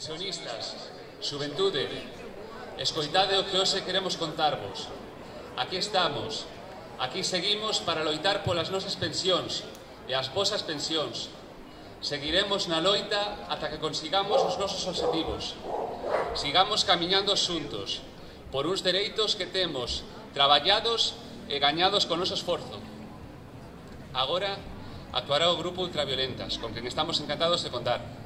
pensionistas, xuventude, escoitade o que hoxe queremos contarvos. Aquí estamos, aquí seguimos para loitar polas nosas pensións e as vosas pensións. Seguiremos na loita ata que consigamos os nosos objetivos. Sigamos camiñando xuntos, por uns dereitos que temos, traballados e gañados con noso esforzo. Agora, actuará o grupo Ultraviolentas, con quen estamos encantados de contar.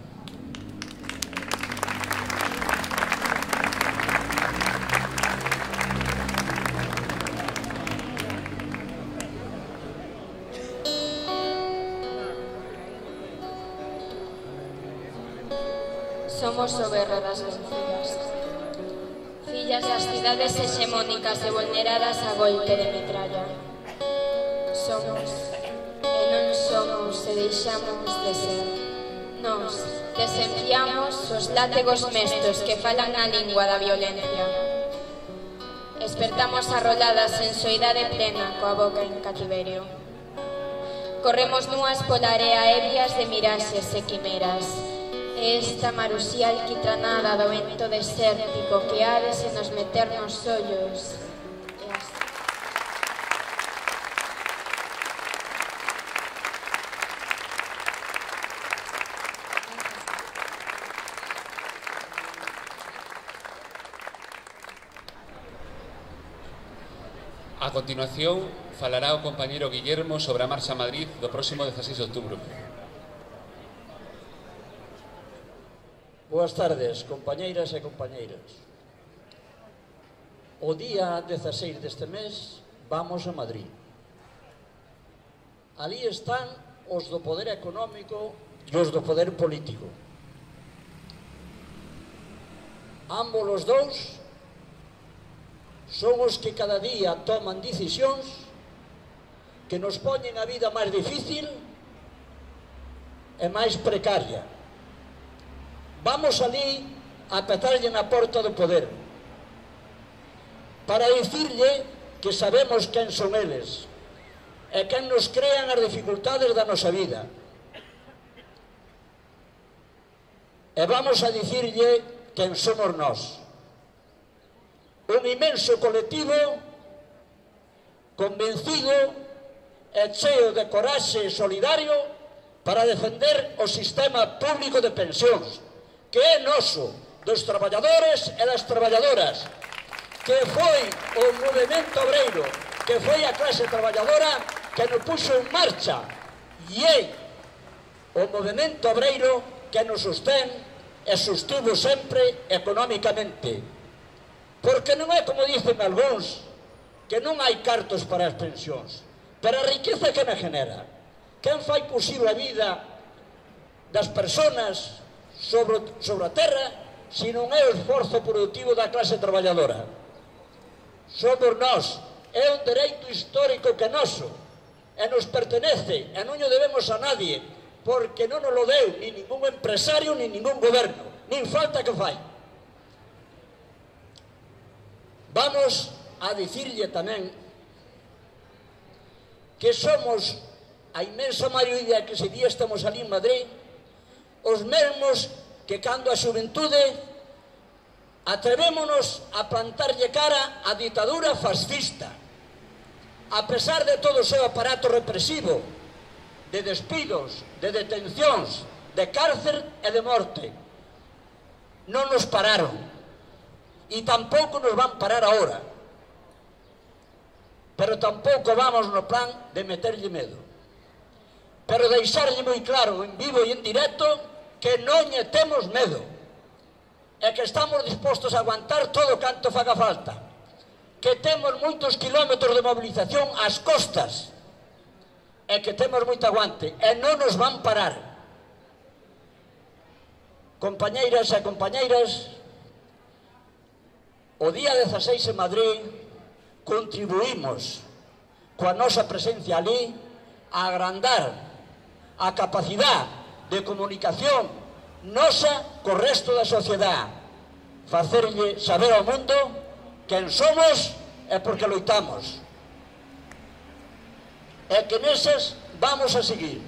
sociedades hexemónicas e vulneradas a golpe de metralla. Somos e non somos e deixamos de ser. Nos desenfiamos os látegos mestos que falan a lingua da violencia. Espertamos arroladas en soidade plena coa boca en cativerio. Corremos nuas pola area ebrias de miraxes e quimeras, esta marusía alquitranada do vento desértico que ha se nos meter nos ollos. A continuación, falará o compañero Guillermo sobre a Marcha Madrid do próximo 16 de outubro. Boas tardes, compañeiras e compañeiras. O día 16 deste mes vamos a Madrid. Ali están os do poder económico e os do poder político. Ambos os dous son os que cada día toman decisións que nos poñen a vida máis difícil e máis precaria Vamos ali a petarlle na porta do poder para dicirlle que sabemos quen son eles e quen nos crean as dificultades da nosa vida. E vamos a dicirlle quen somos nós. Un imenso colectivo convencido e cheo de coraxe solidario para defender o sistema público de pensións que é noso dos traballadores e das traballadoras, que foi o movimento obreiro, que foi a clase traballadora que nos puxo en marcha e é o movimento obreiro que nos sostén e sostuvo sempre económicamente. Porque non é como dicen algúns que non hai cartos para as pensións, pero a riqueza que me genera, quen fai posible a vida das personas sobre, sobre a terra se non é o esforzo productivo da clase traballadora. Somos nós, é un dereito histórico que noso, e nos pertenece, e non o debemos a nadie, porque non nos lo deu ni ningún empresario, ni ningún goberno, nin falta que fai. Vamos a dicirlle tamén que somos a inmensa maioría que ese día estamos ali en Madrid os mesmos que cando a xuventude atrevémonos a plantarlle cara á ditadura fascista, a pesar de todo o seu aparato represivo, de despidos, de detencións, de cárcer e de morte. Non nos pararon e tampouco nos van parar agora. Pero tampouco vamos no plan de meterlle medo. Pero deixarlle moi claro en vivo e en directo que non lle temos medo e que estamos dispostos a aguantar todo canto faga falta que temos moitos kilómetros de movilización ás costas e que temos moito aguante e non nos van parar. Compañeiras e compañeiras o día 16 en Madrid contribuímos coa nosa presencia ali a agrandar a capacidade de comunicación nosa co resto da sociedade. Facerlle saber ao mundo quen somos e por que loitamos. E que neses vamos a seguir.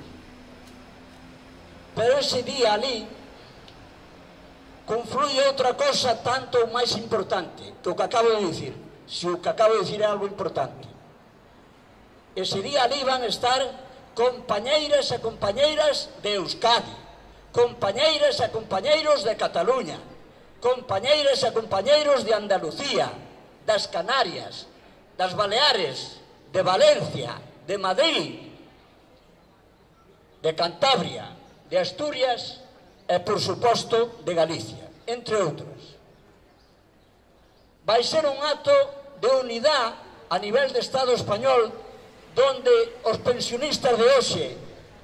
Pero ese día ali confluye outra cosa tanto máis importante que o que acabo de dicir. Se o que acabo de dicir é algo importante. Ese día ali van estar compañeiras e compañeiras de Euskadi, compañeiras e compañeiros de Cataluña, compañeiras e compañeiros de Andalucía, das Canarias, das Baleares, de Valencia, de Madrid, de Cantabria, de Asturias e, por suposto, de Galicia, entre outros. Vai ser un acto de unidade a nivel de Estado español donde os pensionistas de hoxe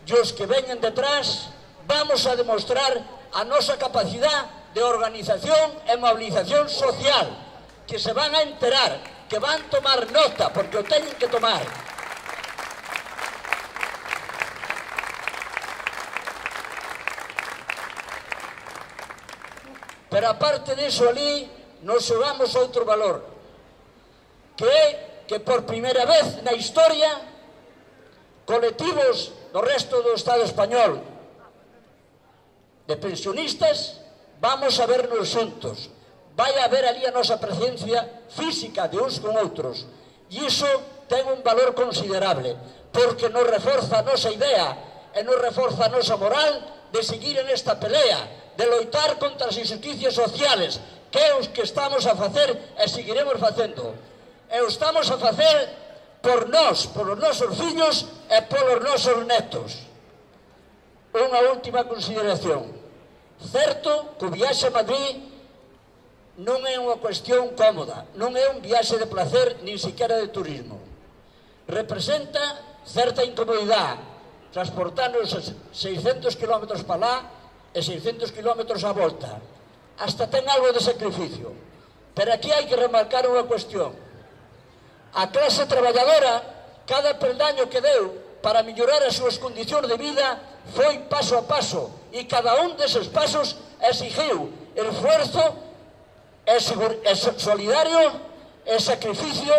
e os que veñen detrás vamos a demostrar a nosa capacidade de organización e movilización social que se van a enterar, que van tomar nota porque o teñen que tomar. Pero aparte diso ali, nos xogamos outro valor, que é que por primeira vez na historia colectivos do resto do Estado español de pensionistas vamos a vernos xuntos. Vai haber ali a nosa presencia física de uns con outros. E iso ten un valor considerable, porque nos reforza a nosa idea e nos reforza a nosa moral de seguir en esta pelea, de loitar contra as injusticias sociales, que é os que estamos a facer e seguiremos facendo e o estamos a facer por nós, por os nosos fillos e polos nosos netos. Unha última consideración. Certo que o viaxe a Madrid non é unha cuestión cómoda, non é un viaxe de placer nin siquiera de turismo. Representa certa incomodidade, transportarnos 600 km para lá e 600 km a volta. Hasta ten algo de sacrificio. Pero aquí hai que remarcar unha cuestión. A clase traballadora, cada peldaño que deu para mellorar as súas condicións de vida foi paso a paso e cada un deses pasos exigiu esforzo e, e solidario e sacrificio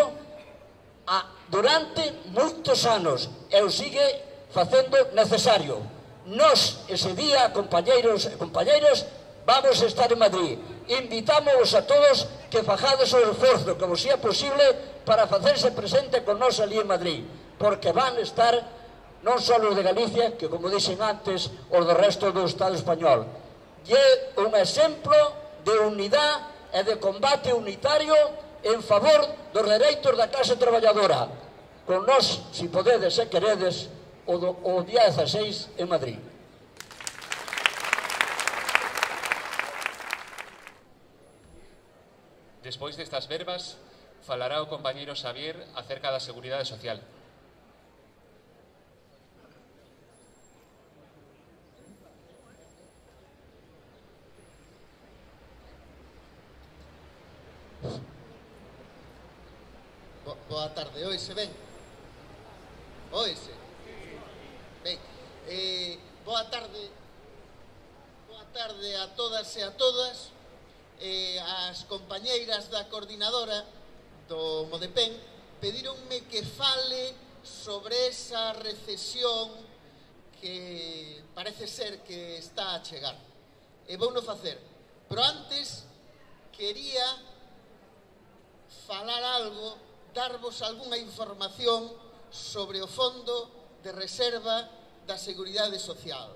a, durante moitos anos e o sigue facendo necesario. Nos, ese día, compañeiros e compañeiras, vamos estar en Madrid invitámoos a todos que fajades o esforzo como sea posible para facerse presente con nos ali en Madrid, porque van estar non só os de Galicia, que como dixen antes, os do resto do Estado español. E un exemplo de unidade e de combate unitario en favor dos dereitos da clase traballadora. Con nós, se podedes e queredes, o, do, o día 16 en Madrid. Despois destas verbas, falará o compañeiro Xavier acerca da Seguridade Social. Boa tarde, oise ben? Oise? Ben, eh, boa tarde, boa tarde a todas e a todas eh, as compañeiras da coordinadora do Modepen pedironme que fale sobre esa recesión que parece ser que está a chegar. E vou no facer. Pero antes quería falar algo, darvos algunha información sobre o Fondo de Reserva da Seguridade Social.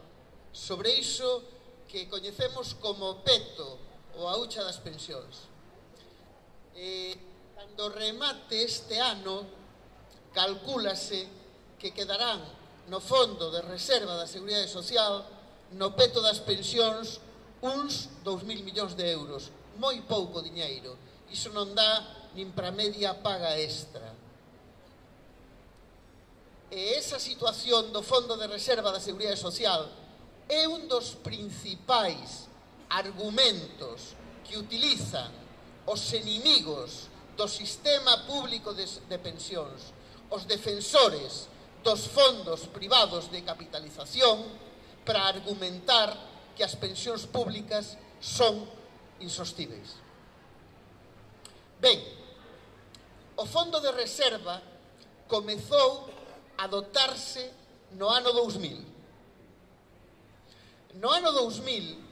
Sobre iso que coñecemos como PETO, o aucha das pensións. E, cando remate este ano, calcúlase que quedarán no Fondo de Reserva da Seguridade Social no peto das pensións uns 2.000 millóns de euros. Moi pouco diñeiro. Iso non dá nin para media paga extra. E esa situación do Fondo de Reserva da Seguridade Social é un dos principais argumentos que utilizan os enemigos do sistema público de, de pensións, os defensores dos fondos privados de capitalización para argumentar que as pensións públicas son insostíveis. Ben, o Fondo de Reserva comezou a dotarse no ano 2000. No ano 2000,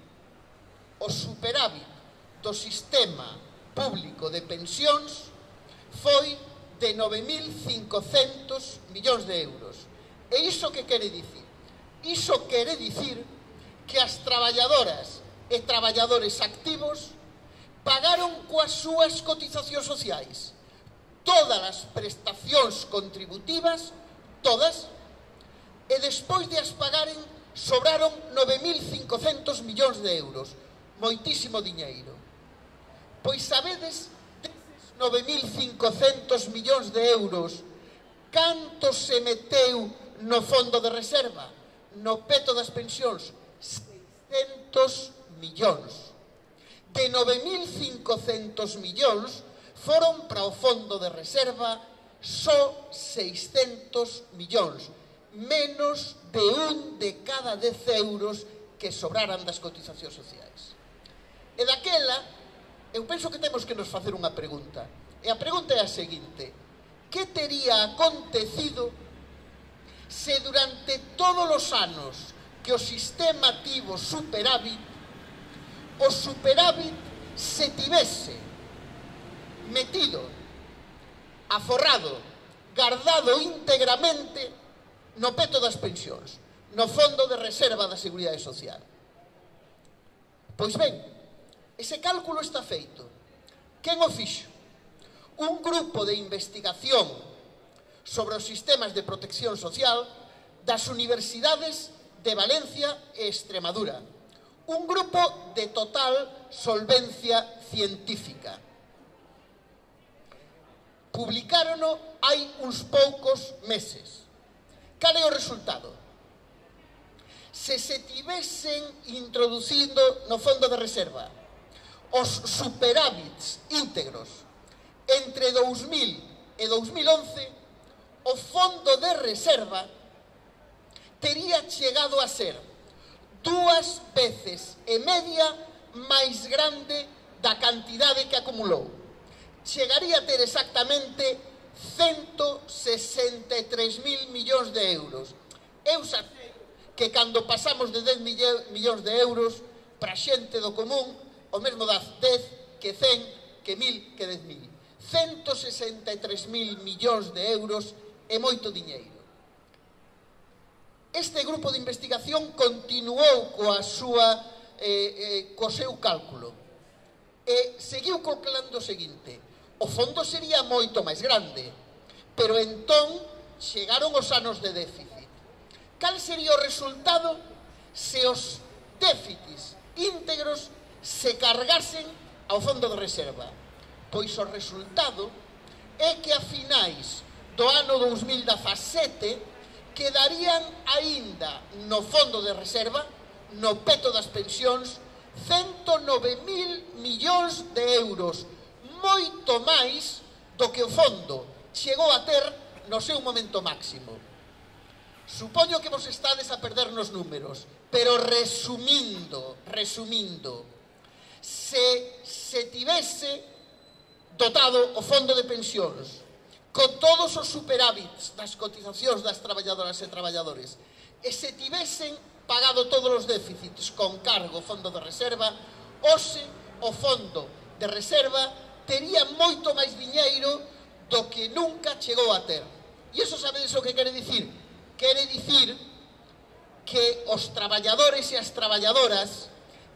o superávit do sistema público de pensións foi de 9.500 millóns de euros. E iso que quere dicir? Iso quere dicir que as traballadoras e traballadores activos pagaron coas súas cotizacións sociais todas as prestacións contributivas, todas, e despois de as pagaren sobraron 9.500 millóns de euros moitísimo diñeiro. Pois sabedes, 9.500 millóns de euros, canto se meteu no fondo de reserva, no peto das pensións, 600 millóns. De 9.500 millóns foron para o fondo de reserva só 600 millóns, menos de un de cada 10 euros que sobraran das cotizacións sociais. E daquela, eu penso que temos que nos facer unha pregunta. E a pregunta é a seguinte. Que tería acontecido se durante todos os anos que o sistema tivo superávit, o superávit se tivese metido, aforrado, guardado íntegramente no peto das pensións, no Fondo de Reserva da Seguridade Social. Pois ben, Ese cálculo está feito. Quen o fixo? Un grupo de investigación sobre os sistemas de protección social das universidades de Valencia e Extremadura. Un grupo de total solvencia científica. Publicárono hai uns poucos meses. Cal é o resultado? Se se tivesen introducindo no fondo de reserva os superávits íntegros entre 2000 e 2011 o fondo de reserva tería chegado a ser dúas veces e media máis grande da cantidade que acumulou. Chegaría a ter exactamente 163.000 millóns de euros. Eu xa que cando pasamos de 10 millóns de euros para xente do común o mesmo das 10 que 100, que 1000, que 10.000. 163.000 millóns de euros e moito diñeiro. Este grupo de investigación continuou coa súa, eh, eh, co seu cálculo e seguiu calculando o seguinte. O fondo sería moito máis grande, pero entón chegaron os anos de déficit. Cal sería o resultado se os déficits íntegros se cargasen ao fondo de reserva. Pois o resultado é que a finais do ano 2017 quedarían aínda no fondo de reserva, no peto das pensións, 109.000 millóns de euros, moito máis do que o fondo chegou a ter no seu momento máximo. Supoño que vos estades a perder nos números, pero resumindo, resumindo, se se tivese dotado o fondo de pensións con todos os superávits das cotizacións das traballadoras e traballadores e se tivesen pagado todos os déficits con cargo ao fondo de reserva, hoxe o fondo de reserva tería moito máis viñeiro do que nunca chegou a ter. E iso sabedes o que quere dicir? Quere dicir que os traballadores e as traballadoras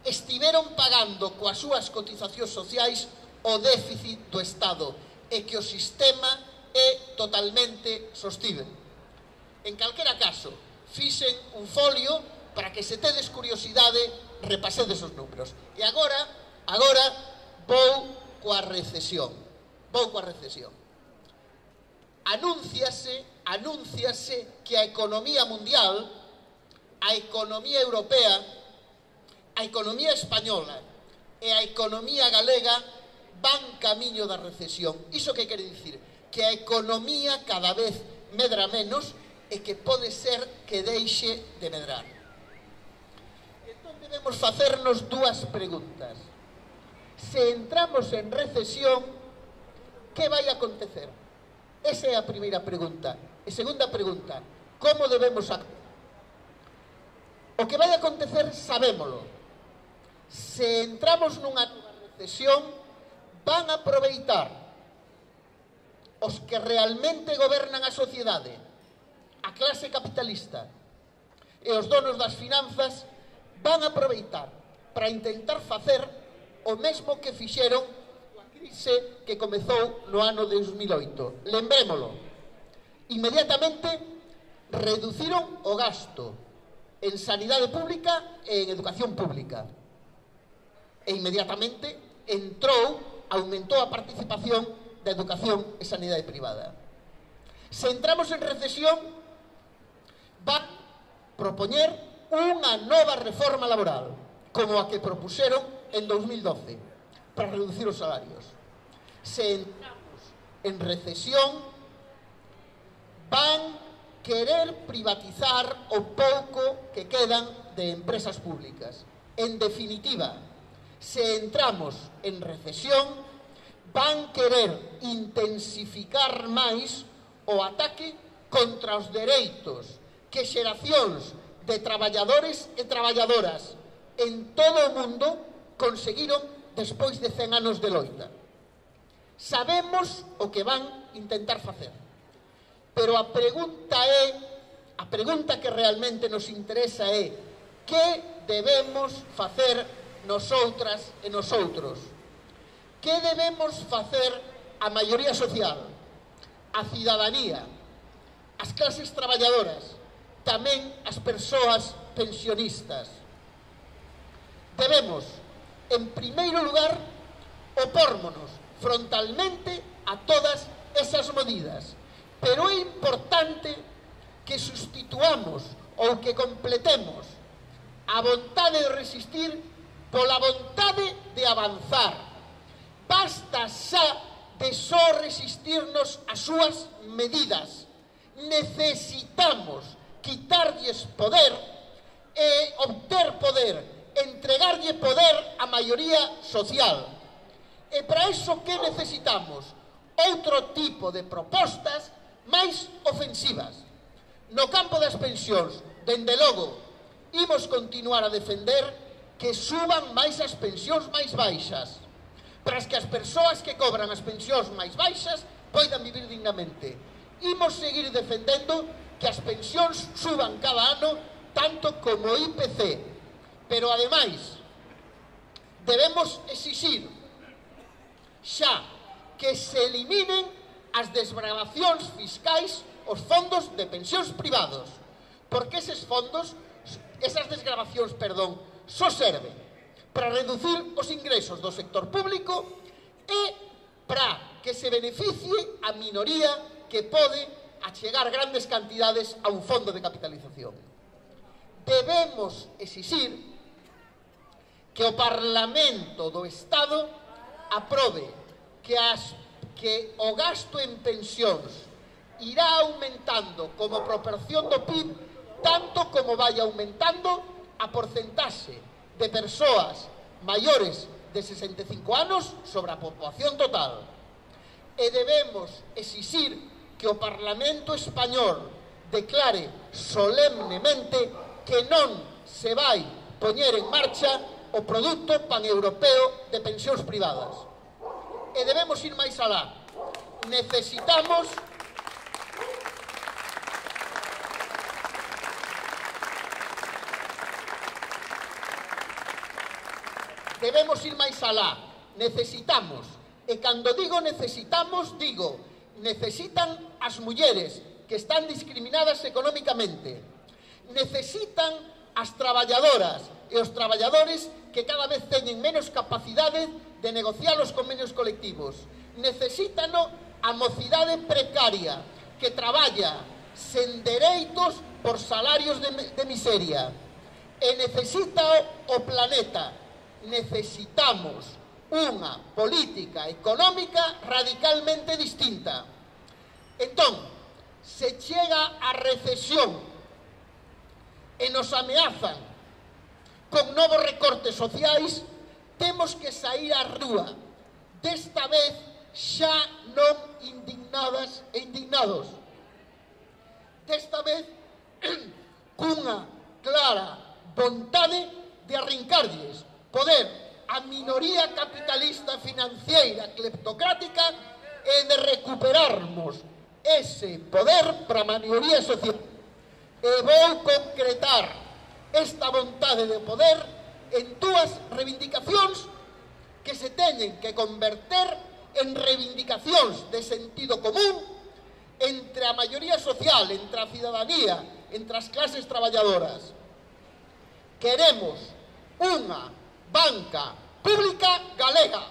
estiveron pagando coas súas cotizacións sociais o déficit do Estado e que o sistema é totalmente sostible. En calquera caso, fixen un folio para que se tedes curiosidade repasedes os números. E agora, agora vou coa recesión. Vou coa recesión. Anúnciase, anúnciase que a economía mundial, a economía europea a economía española e a economía galega van camiño da recesión. Iso que quere dicir? Que a economía cada vez medra menos e que pode ser que deixe de medrar. Entón debemos facernos dúas preguntas. Se entramos en recesión, que vai acontecer? Esa é a primeira pregunta. E segunda pregunta, como debemos actuar? O que vai acontecer sabémolo se entramos nunha recesión, van a aproveitar os que realmente gobernan a sociedade, a clase capitalista e os donos das finanzas, van a aproveitar para intentar facer o mesmo que fixeron a crise que comezou no ano de 2008. Lembrémolo. Inmediatamente reduciron o gasto en sanidade pública e en educación pública e inmediatamente entrou, aumentou a participación da educación e sanidade privada. Se entramos en recesión, van propoñer unha nova reforma laboral, como a que propuseron en 2012, para reducir os salarios. Se entramos en recesión, van querer privatizar o pouco que quedan de empresas públicas. En definitiva, se entramos en recesión, van querer intensificar máis o ataque contra os dereitos que xeracións de traballadores e traballadoras en todo o mundo conseguiron despois de 100 anos de loita. Sabemos o que van intentar facer. Pero a pregunta é, a pregunta que realmente nos interesa é que debemos facer nosotras e nosotros. Que debemos facer a maioría social, a cidadanía, as clases traballadoras, tamén as persoas pensionistas. Debemos, en primeiro lugar, opórmonos frontalmente a todas esas medidas, pero é importante que sustituamos ou que completemos a vontade de resistir pola vontade de avanzar. Basta xa de só resistirnos a súas medidas. Necesitamos quitarlles poder e obter poder, entregarlle poder á maioría social. E para iso que necesitamos? Outro tipo de propostas máis ofensivas. No campo das pensións, dende logo, imos continuar a defender que suban máis as pensións máis baixas para que as persoas que cobran as pensións máis baixas poidan vivir dignamente. Imos seguir defendendo que as pensións suban cada ano tanto como o IPC. Pero ademais, debemos exixir xa que se eliminen as desbravacións fiscais os fondos de pensións privados, porque eses fondos, esas desgravacións, perdón, só serve para reducir os ingresos do sector público e para que se beneficie a minoría que pode achegar grandes cantidades a un fondo de capitalización. Debemos exixir que o Parlamento do Estado aprobe que, as, que o gasto en pensións irá aumentando como proporción do PIB tanto como vai aumentando a porcentaxe de persoas maiores de 65 anos sobre a poboación total. E debemos exixir que o Parlamento Español declare solemnemente que non se vai poñer en marcha o produto paneuropeo de pensións privadas. E debemos ir máis alá. Necesitamos Debemos ir máis alá. Necesitamos, e cando digo necesitamos, digo, necesitan as mulleres que están discriminadas económicamente. Necesitan as traballadoras e os traballadores que cada vez teñen menos capacidade de negociar os convenios colectivos. Necesítano a mocidade precaria que traballa sen dereitos por salarios de, de miseria. E necesita o planeta, necesitamos unha política económica radicalmente distinta. Entón, se chega a recesión e nos ameazan con novos recortes sociais, temos que sair á rúa, desta vez xa non indignadas e indignados. Desta vez, cunha clara vontade de arrincarlles poder a minoría capitalista financeira cleptocrática e de recuperarmos ese poder para a maioría social. E vou concretar esta vontade de poder en dúas reivindicacións que se teñen que converter en reivindicacións de sentido común entre a maioría social, entre a cidadanía, entre as clases traballadoras. Queremos unha Banca Pública Galega.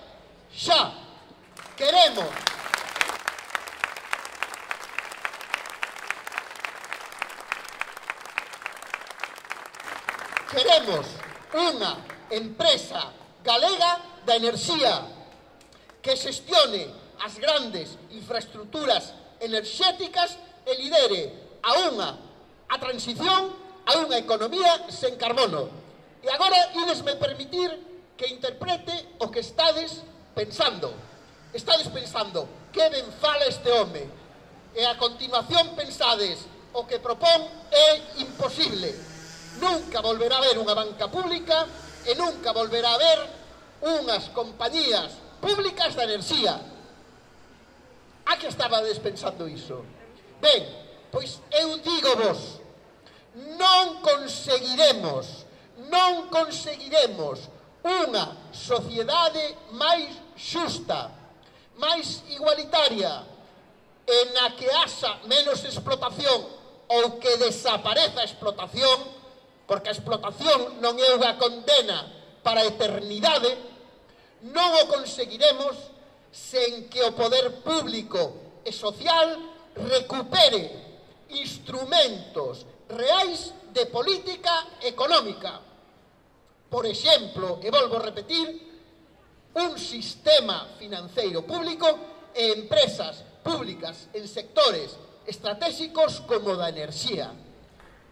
Xa, queremos queremos unha empresa galega da enerxía que xestione as grandes infraestructuras enerxéticas e lidere a unha a transición a unha economía sen carbono. E agora idesme permitir que interprete o que estades pensando. Estades pensando, que ben fala este home. E a continuación pensades, o que propón é imposible. Nunca volverá a haber unha banca pública e nunca volverá a haber unhas compañías públicas da enerxía. A que estaba despensando iso? Ben, pois eu digo vos, non conseguiremos non conseguiremos unha sociedade máis xusta, máis igualitaria, en a que haxa menos explotación ou que desapareza a explotación, porque a explotación non é unha condena para a eternidade, non o conseguiremos sen que o poder público e social recupere instrumentos reais de política económica por exemplo, e volvo a repetir, un sistema financeiro público e empresas públicas en sectores estratégicos como da enerxía.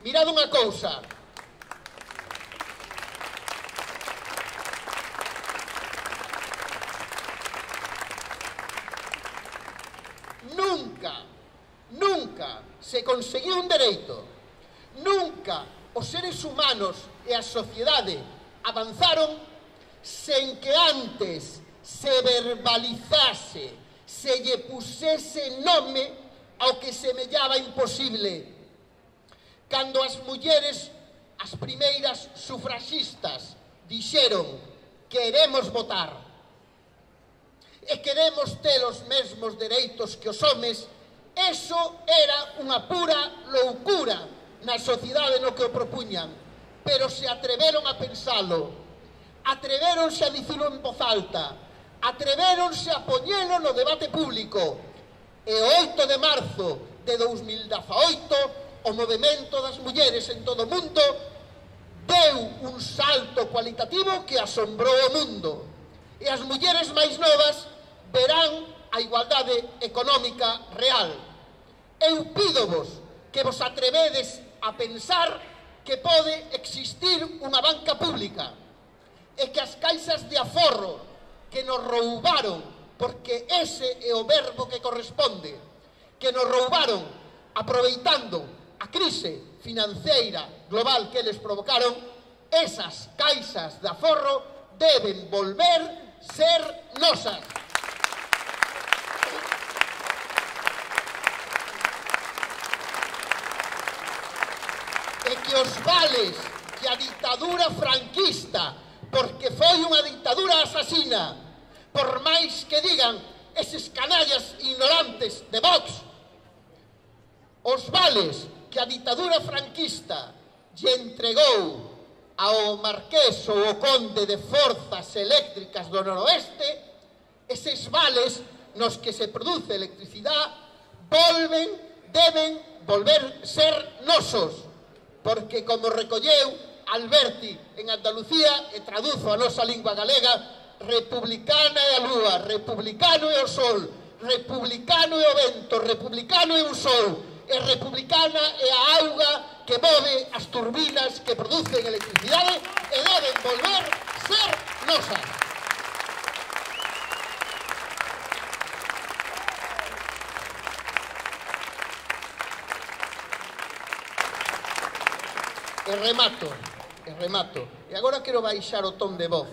Mirad unha cousa. Nunca, nunca se conseguiu un dereito. Nunca os seres humanos e a sociedade avanzaron sen que antes se verbalizase, se lle pusese nome ao que semellaba imposible. Cando as mulleres, as primeiras sufraxistas, dixeron queremos votar e queremos ter os mesmos dereitos que os homes, eso era unha pura loucura na sociedade no que o propuñan pero se atreveron a pensalo, atreveronse a dicilo en voz alta, atreveronse a poñelo no debate público. E o 8 de marzo de 2018, o movimento das mulleres en todo o mundo deu un salto cualitativo que asombrou o mundo. E as mulleres máis novas verán a igualdade económica real. Eu pídovos que vos atrevedes a pensar que pode existir unha banca pública e que as caixas de aforro que nos roubaron, porque ese é o verbo que corresponde, que nos roubaron aproveitando a crise financeira global que les provocaron, esas caixas de aforro deben volver ser nosas. e que os vales que a ditadura franquista, porque foi unha ditadura asasina, por máis que digan eses canallas ignorantes de Vox, os vales que a ditadura franquista lle entregou ao marqués ou o conde de forzas eléctricas do noroeste, eses vales nos que se produce electricidade volven, deben volver ser nosos porque como recolleu Alberti en Andalucía e traduzo a nosa lingua galega republicana é a lúa, republicano é o sol republicano é o vento, republicano é o sol e republicana é a auga que move as turbinas que producen electricidade e deben volver ser nosas. E remato, e remato. E agora quero baixar o ton de voz,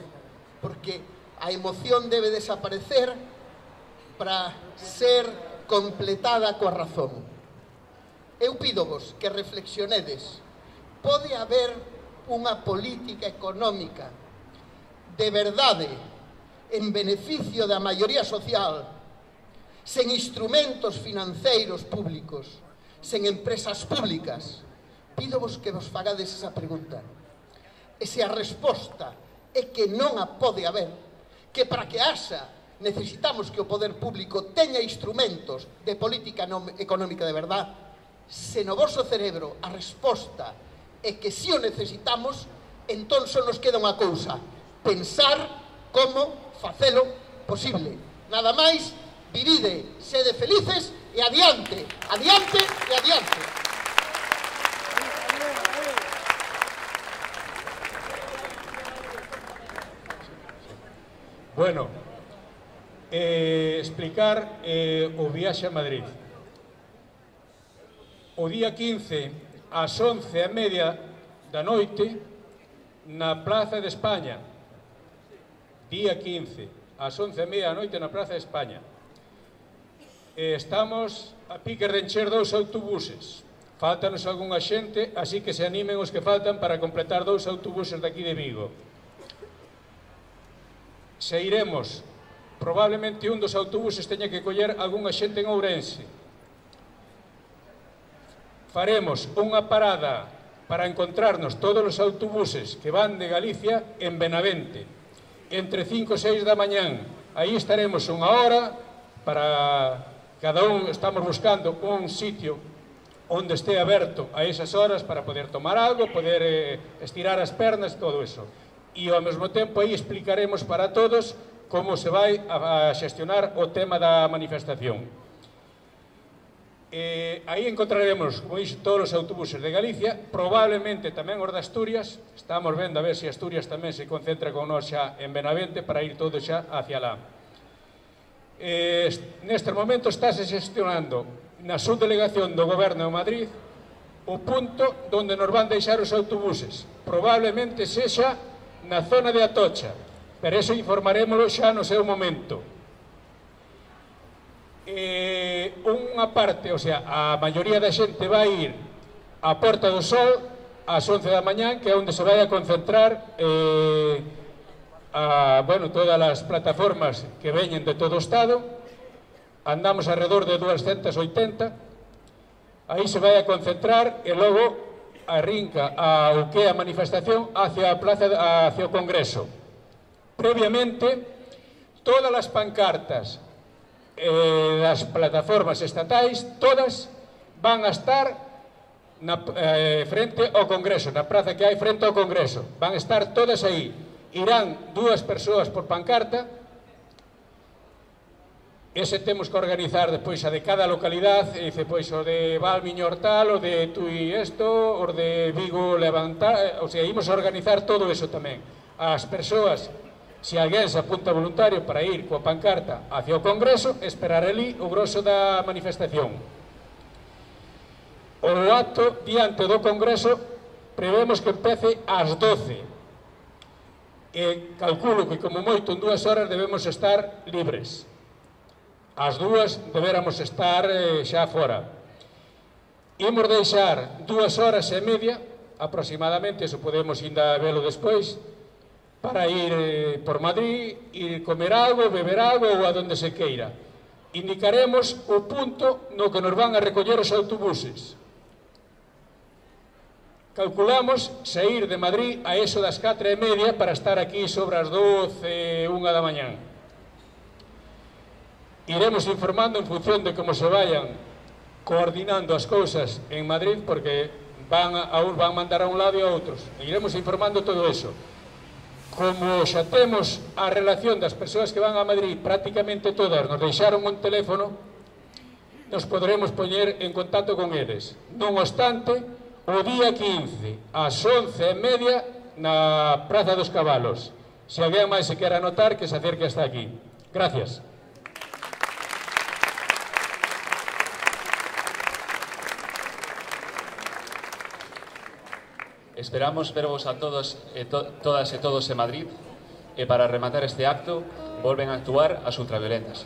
porque a emoción debe desaparecer para ser completada coa razón. Eu pido vos que reflexionedes. Pode haber unha política económica de verdade en beneficio da maioría social sen instrumentos financeiros públicos, sen empresas públicas, pídovos que vos fagades esa pregunta. E se a resposta é que non a pode haber, que para que haxa necesitamos que o poder público teña instrumentos de política económica de verdad, se no vosso cerebro a resposta é que si o necesitamos, entón só nos queda unha cousa, pensar como facelo posible. Nada máis, vivide, sede felices e adiante, adiante e adiante. Bueno, eh, explicar eh, o viaxe a Madrid. O día 15, ás 11 e media da noite, na Plaza de España. Día 15, ás 11 e media da noite na Plaza de España. Eh, estamos a pique de encher dous autobuses. Faltanos algún xente, así que se animen os que faltan para completar dous autobuses daqui de Vigo. Se iremos, probablemente un dos autobuses teña que coller algunha xente en Ourense. Faremos unha parada para encontrarnos todos os autobuses que van de Galicia en Benavente. Entre 5 e 6 da mañán, aí estaremos unha hora para cada un estamos buscando un sitio onde este aberto a esas horas para poder tomar algo, poder eh, estirar as pernas, todo eso e ao mesmo tempo aí explicaremos para todos como se vai a xestionar o tema da manifestación. Eh, aí encontraremos, como dixo, todos os autobuses de Galicia, probablemente tamén os de Asturias, estamos vendo a ver se Asturias tamén se concentra con nós xa en Benavente para ir todo xa hacia lá. Eh, neste momento estáse xestionando na subdelegación do goberno de Madrid o punto donde nos van deixar os autobuses. Probablemente sexa na zona de Atocha, pero eso informaremoslo xa no seu momento. E unha parte, o sea, a maioría da xente vai ir á Porta do Sol ás 11 da mañán, que é onde se vai a concentrar eh, a, bueno, todas as plataformas que veñen de todo o Estado. Andamos alrededor de 280. Aí se vai a concentrar e logo arrinca a, o que a manifestación hacia a plaza hacia o Congreso. Previamente, todas as pancartas eh, das plataformas estatais, todas van a estar na, eh, frente ao Congreso, na praza que hai frente ao Congreso. Van a estar todas aí. Irán dúas persoas por pancarta, Ese temos que organizar despois a de cada localidade e dice, pois, o de Valmiñor tal, o de Tui esto, o de Vigo levantar, o sea, imos a organizar todo eso tamén. As persoas, se alguén se apunta voluntario para ir coa pancarta hacia o Congreso, esperar ali o grosso da manifestación. O acto diante do Congreso prevemos que empece ás 12. E calculo que como moito en dúas horas debemos estar libres As dúas deberamos estar eh, xa fora. Imos deixar dúas horas e media aproximadamente, eso podemos ainda velo despois, para ir eh, por Madrid, ir comer algo, beber algo ou a donde se queira. Indicaremos o punto no que nos van a recoller os autobuses. Calculamos sair de Madrid a eso das 4 e media para estar aquí sobre as 12 e 1 da mañán iremos informando en función de como se vayan coordinando as cousas en Madrid porque van a, a un van mandar a un lado e a outros. Iremos informando todo eso. Como xa temos a relación das persoas que van a Madrid, prácticamente todas nos deixaron un teléfono, nos podremos poñer en contacto con eles. Non obstante, o día 15, ás 11 e media, na Praza dos Cabalos. Se alguén máis se quer anotar, que se acerque hasta aquí. Gracias. Esperamos vervos a todos e to todas e todos en Madrid e para rematar este acto volven a actuar as ultraviolentas.